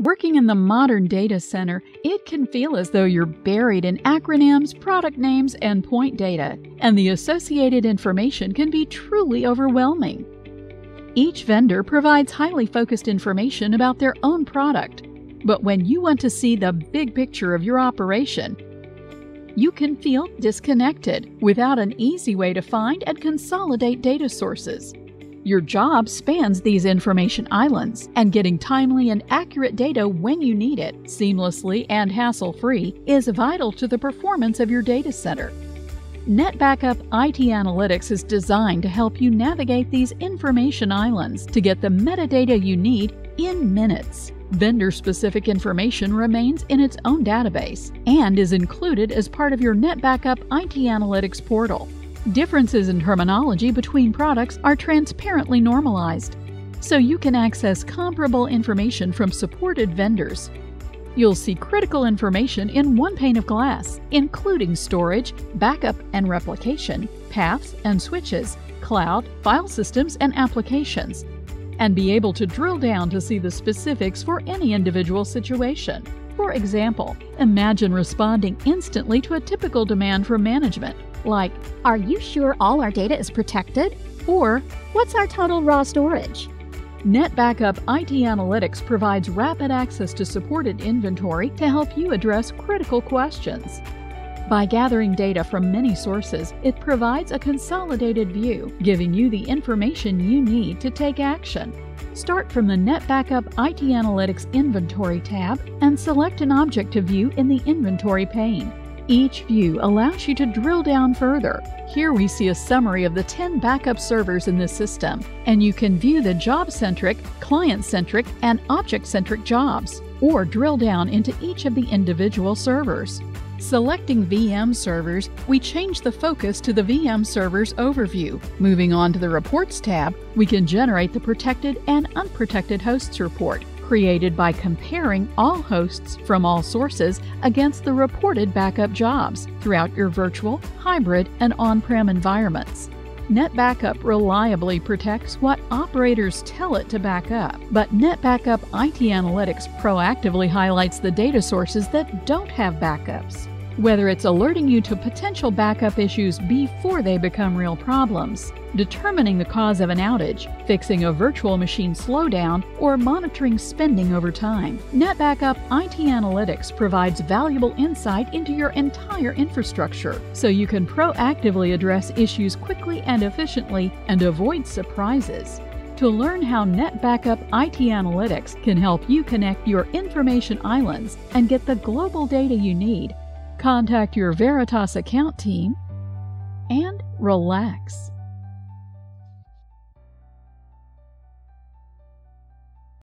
Working in the modern data center, it can feel as though you're buried in acronyms, product names, and point data, and the associated information can be truly overwhelming. Each vendor provides highly focused information about their own product, but when you want to see the big picture of your operation, you can feel disconnected without an easy way to find and consolidate data sources. Your job spans these information islands, and getting timely and accurate data when you need it, seamlessly and hassle free, is vital to the performance of your data center. NetBackup IT Analytics is designed to help you navigate these information islands to get the metadata you need in minutes. Vendor specific information remains in its own database and is included as part of your NetBackup IT Analytics portal. Differences in terminology between products are transparently normalized, so you can access comparable information from supported vendors. You'll see critical information in one pane of glass, including storage, backup and replication, paths and switches, cloud, file systems, and applications, and be able to drill down to see the specifics for any individual situation. For example, imagine responding instantly to a typical demand from management like, Are you sure all our data is protected? Or, What's our total raw storage? NetBackup IT Analytics provides rapid access to supported inventory to help you address critical questions. By gathering data from many sources, it provides a consolidated view, giving you the information you need to take action. Start from the NetBackup IT Analytics Inventory tab and select an object to view in the Inventory pane. Each view allows you to drill down further. Here we see a summary of the 10 backup servers in this system, and you can view the job-centric, client-centric, and object-centric jobs, or drill down into each of the individual servers. Selecting VM servers, we change the focus to the VM servers overview. Moving on to the Reports tab, we can generate the protected and unprotected hosts report, created by comparing all hosts from all sources against the reported backup jobs throughout your virtual, hybrid, and on prem environments. NetBackup reliably protects what operators tell it to back up, but NetBackup IT Analytics proactively highlights the data sources that don't have backups whether it's alerting you to potential backup issues before they become real problems, determining the cause of an outage, fixing a virtual machine slowdown, or monitoring spending over time. NetBackup IT Analytics provides valuable insight into your entire infrastructure so you can proactively address issues quickly and efficiently and avoid surprises. To learn how NetBackup IT Analytics can help you connect your information islands and get the global data you need, contact your Veritas account team, and relax.